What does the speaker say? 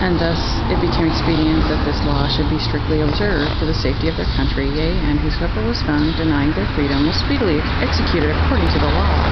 and thus it became expedient that this law should be strictly observed for the safety of their country, yea, and whosoever was found denying their freedom was speedily executed according to the law.